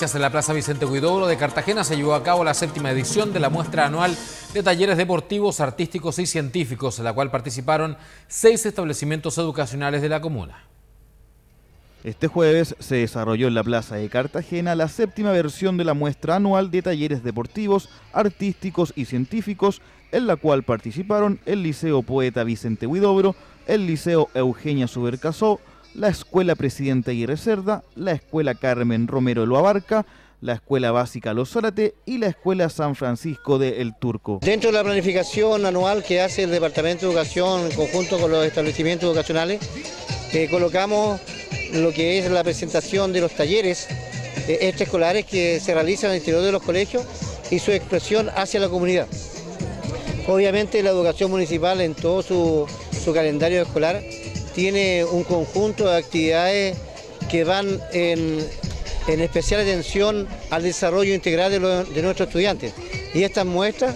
En la Plaza Vicente Huidobro de Cartagena se llevó a cabo la séptima edición de la muestra anual de talleres deportivos, artísticos y científicos, en la cual participaron seis establecimientos educacionales de la comuna. Este jueves se desarrolló en la Plaza de Cartagena la séptima versión de la muestra anual de talleres deportivos, artísticos y científicos, en la cual participaron el Liceo Poeta Vicente Huidobro, el Liceo Eugenia Subercasó, la Escuela Presidenta Aguirre Cerda, la Escuela Carmen Romero Loabarca, la Escuela Básica Los Zárate y la Escuela San Francisco de El Turco. Dentro de la planificación anual que hace el Departamento de Educación en conjunto con los establecimientos educacionales, eh, colocamos lo que es la presentación de los talleres eh, extraescolares que se realizan el interior de los colegios y su expresión hacia la comunidad. Obviamente la educación municipal en todo su calendario escolar tiene un conjunto de actividades que van en, especial atención al desarrollo integral de, nuestros estudiantes. Y esta muestra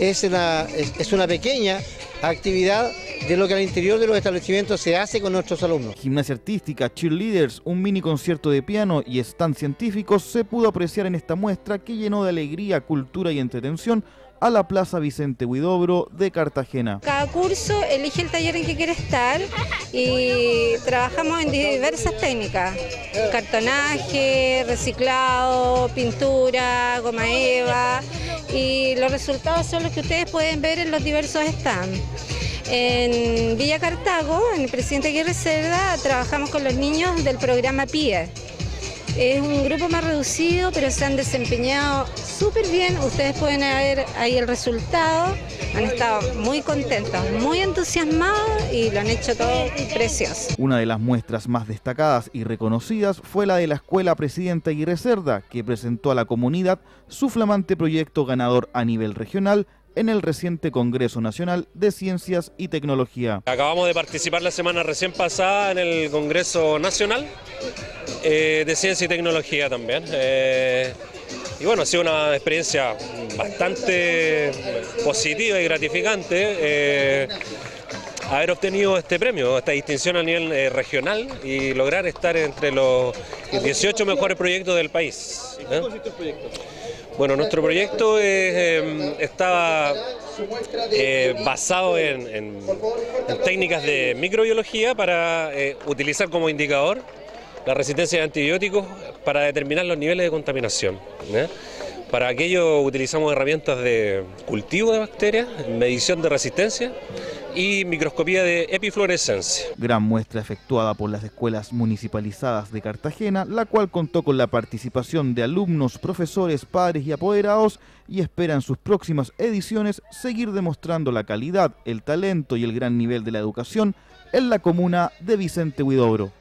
es una, es una pequeña actividad de lo que al interior de los establecimientos se hace con nuestros alumnos. Gimnasia artística, cheerleaders, un mini concierto de piano y stand científicos se pudo apreciar en esta muestra que llenó de alegría, cultura y entretención a la Plaza Vicente Huidobro de Cartagena. Cada curso elige el taller en que quiere estar y trabajamos en diversas técnicas, cartonaje, reciclado, pintura, goma eva y los resultados son los que ustedes pueden ver en los diversos stands. En Villa Cartago, en el presidente Aguirre Cerda, trabajamos con los niños del programa PIE es un grupo más reducido, pero se han desempeñado súper bien. Ustedes pueden ver ahí el resultado. Han estado muy contentos, muy entusiasmados y lo han hecho todo precioso. Una de las muestras más destacadas y reconocidas fue la de la Escuela Presidenta Aguirre Cerda, que presentó a la comunidad su flamante proyecto ganador a nivel regional en el reciente Congreso Nacional de Ciencias y Tecnología. Acabamos de participar la semana recién pasada en el Congreso Nacional eh, de Ciencia y Tecnología también. Eh, y bueno, ha sido una experiencia bastante positiva y gratificante eh, haber obtenido este premio, esta distinción a nivel regional y lograr estar entre los 18 mejores proyectos del país. ¿Qué consiste el proyecto? Bueno, nuestro proyecto em, estaba basado en, técnicas de microbiología para utilizar como indicador la resistencia de antibióticos para determinar los niveles de contaminación. Para aquello utilizamos herramientas de cultivo de bacterias, medición de resistencia y microscopía de epifluorescencia. Gran muestra efectuada por las escuelas municipalizadas de Cartagena, la cual contó con la participación de alumnos, profesores, padres y apoderados y espera en sus próximas ediciones seguir demostrando la calidad, el talento y el gran nivel de la educación en la comuna de Vicente Huidobro.